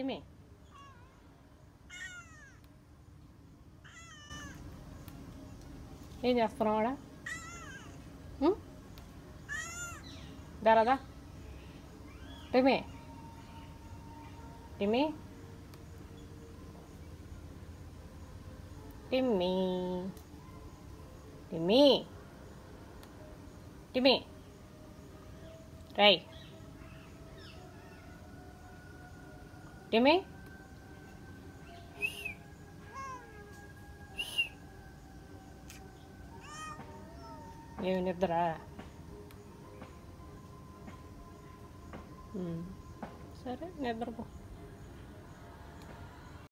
लड़के में? ये फ्रोड़ा। दारा हम्म? दा टिमे टिमे टिमे राइट। Demi. Ya ini dera. Hmm. Sare, ini dera.